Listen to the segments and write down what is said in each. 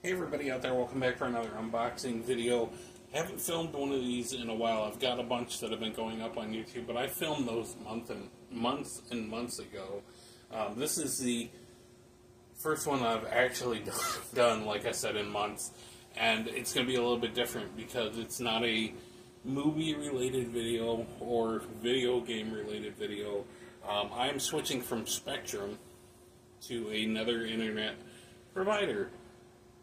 Hey everybody out there, welcome back for another unboxing video. I haven't filmed one of these in a while. I've got a bunch that have been going up on YouTube, but I filmed those month and months and months ago. Um, this is the first one I've actually done, like I said, in months, and it's going to be a little bit different because it's not a movie-related video or video game-related video. Um, I'm switching from Spectrum to another internet provider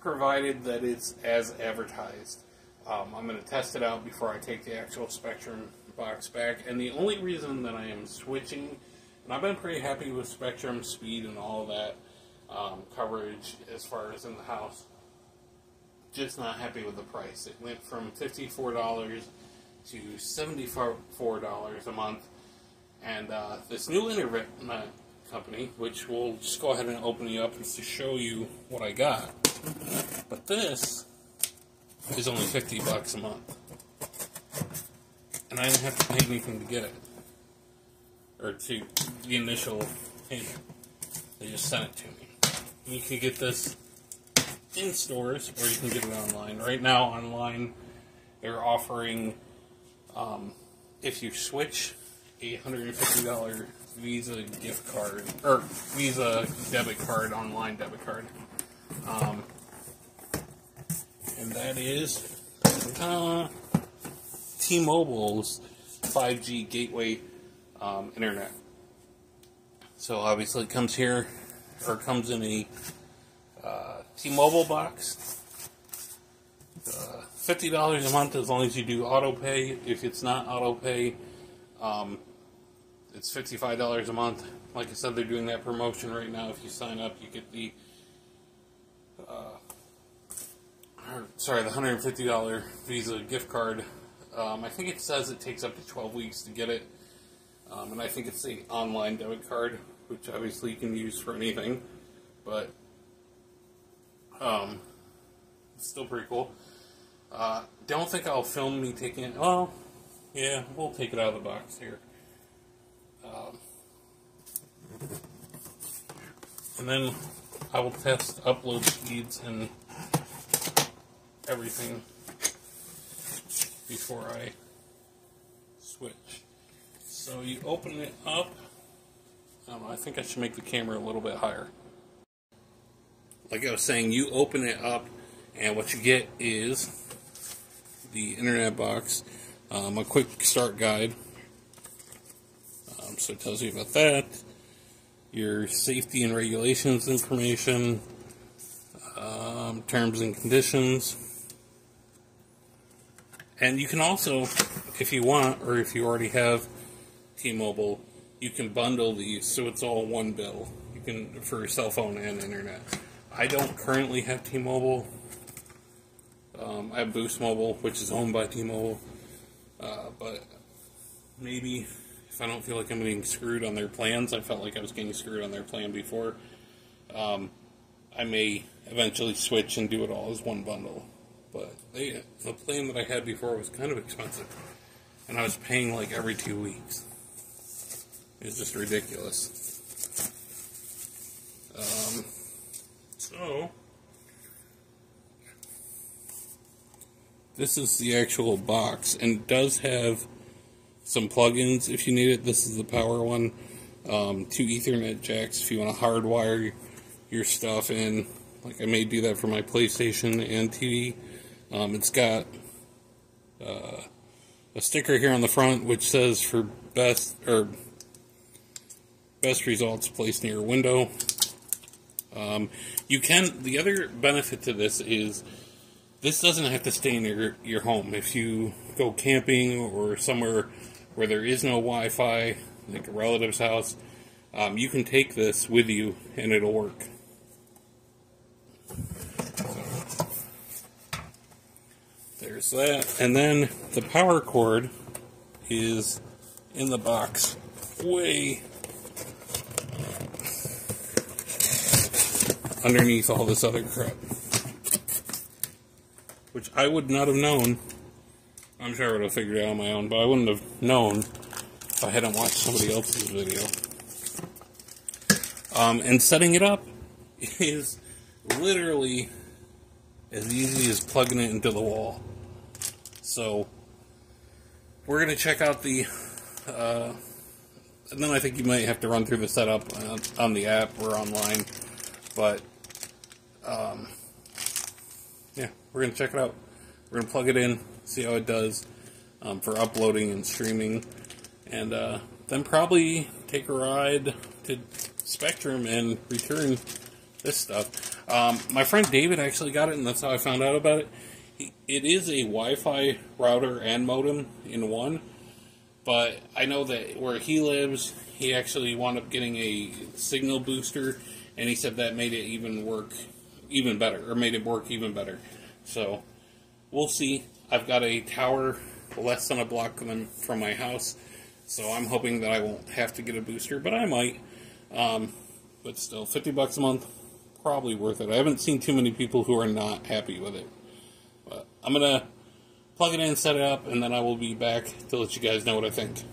provided that it's as advertised. Um, I'm going to test it out before I take the actual Spectrum box back. And the only reason that I am switching, and I've been pretty happy with Spectrum speed and all that um, coverage as far as in the house, just not happy with the price. It went from $54 to $74 a month. And uh, this new internet company, which we'll just go ahead and open it up to show you what I got. But this is only 50 bucks a month. And I didn't have to pay anything to get it. Or to the initial payment. They just sent it to me. You can get this in stores or you can get it online. Right now, online, they're offering, um, if you switch, a $150 Visa gift card, or Visa debit card, online debit card. Um, and that is uh, T-Mobile's 5G gateway um, internet. So obviously it comes here, or comes in a uh, T-Mobile box. Uh, $50 a month as long as you do auto pay. If it's not auto pay, um, it's $55 a month. Like I said, they're doing that promotion right now. If you sign up, you get the sorry, the $150 Visa gift card. Um, I think it says it takes up to 12 weeks to get it. Um, and I think it's the online debit card, which obviously you can use for anything. But um, it's still pretty cool. Uh, don't think I'll film me taking it. Well, yeah, we'll take it out of the box here. Um, and then I will test upload speeds and everything before I switch. So you open it up. I, I think I should make the camera a little bit higher. Like I was saying, you open it up, and what you get is the internet box, um, a quick start guide. Um, so it tells you about that, your safety and regulations information, um, terms and conditions, and you can also, if you want, or if you already have T-Mobile, you can bundle these so it's all one bill. You can for your cell phone and internet. I don't currently have T-Mobile. Um, I have Boost Mobile, which is owned by T-Mobile. Uh, but maybe if I don't feel like I'm getting screwed on their plans, I felt like I was getting screwed on their plan before. Um, I may eventually switch and do it all as one bundle. But they, the plan that I had before was kind of expensive, and I was paying like every two weeks. It's just ridiculous. Um, so this is the actual box, and does have some plugins if you need it. This is the power one. Um, two Ethernet jacks if you want to hardwire your stuff in. Like I may do that for my PlayStation and TV. Um, it's got uh, a sticker here on the front which says for best or best results placed near window. Um, you can. The other benefit to this is this doesn't have to stay in your your home. If you go camping or somewhere where there is no Wi-Fi, like a relative's house, um, you can take this with you and it'll work. There's that. And then the power cord is in the box way underneath all this other crap. Which I would not have known. I'm sure I would have figured it out on my own, but I wouldn't have known if I hadn't watched somebody else's video. Um, and setting it up is literally as easy as plugging it into the wall. So we're gonna check out the. Uh, and then I think you might have to run through the setup on the app or online, but um, yeah, we're gonna check it out. We're gonna plug it in, see how it does um, for uploading and streaming, and uh, then probably take a ride to Spectrum and return this stuff. Um, my friend David actually got it, and that's how I found out about it. It is a Wi-Fi router and modem in one, but I know that where he lives, he actually wound up getting a signal booster, and he said that made it even work even better, or made it work even better. So we'll see. I've got a tower less than a block from my house, so I'm hoping that I won't have to get a booster, but I might. Um, but still, 50 bucks a month, probably worth it. I haven't seen too many people who are not happy with it. But I'm going to plug it in, set it up, and then I will be back to let you guys know what I think.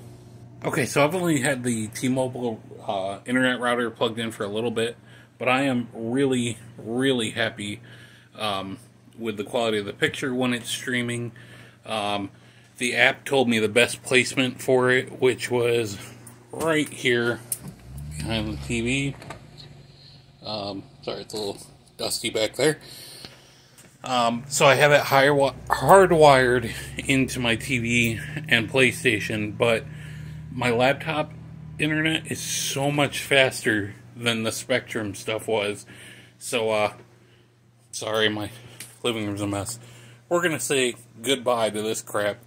Okay, so I've only had the T-Mobile uh, internet router plugged in for a little bit, but I am really, really happy um, with the quality of the picture when it's streaming. Um, the app told me the best placement for it, which was right here behind the TV. Um, sorry, it's a little dusty back there. Um, so I have it hardwired into my TV and PlayStation, but my laptop internet is so much faster than the Spectrum stuff was. So, uh, sorry, my living room's a mess. We're gonna say goodbye to this crap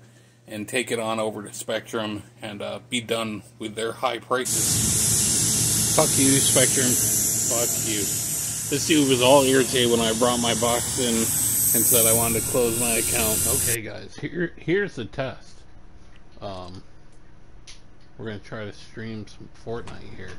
and take it on over to Spectrum and uh, be done with their high prices. Fuck you, Spectrum. Fuck you. This dude was all irritated when I brought my box in and said I wanted to close my account. Okay, guys, here here's the test. Um, we're gonna try to stream some Fortnite here.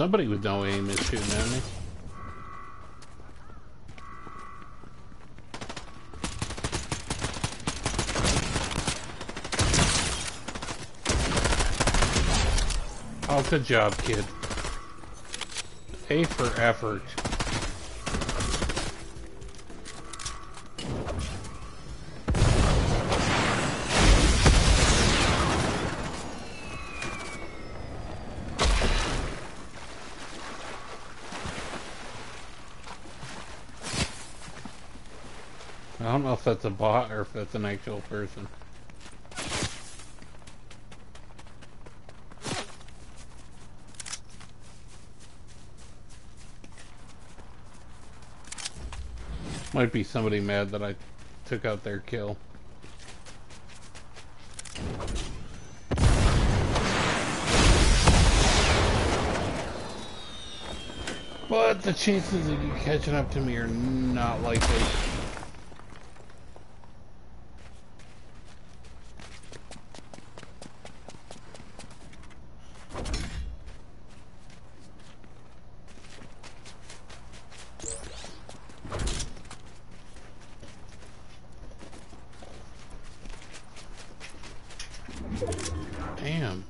Somebody with no aim is shooting at me. Oh, good job, kid. A for effort. I don't know if that's a bot or if that's an actual person. Might be somebody mad that I took out their kill. But the chances of you catching up to me are not likely. Damn.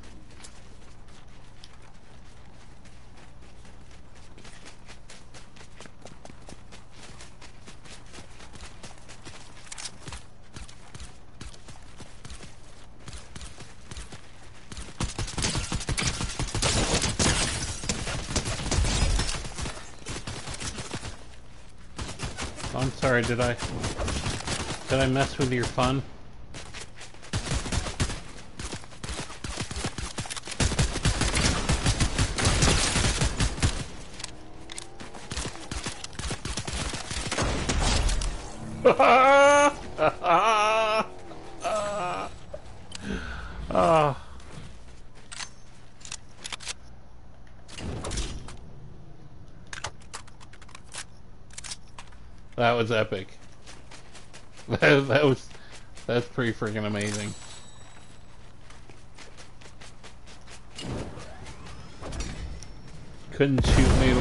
I'm did I... Did I mess with your fun? oh. That was epic. That, that was that's pretty freaking amazing. couldn't shoot me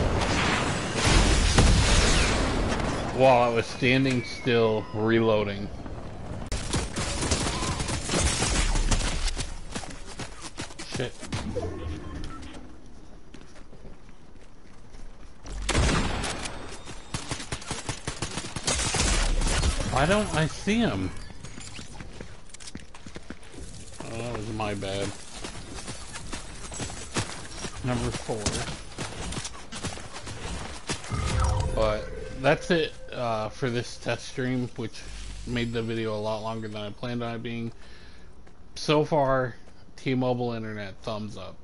while I was standing still reloading. Shit. Why don't I see him? Oh, that was my bad. Number four. But that's it uh, for this test stream, which made the video a lot longer than I planned on it being. So far, T-Mobile Internet, thumbs up.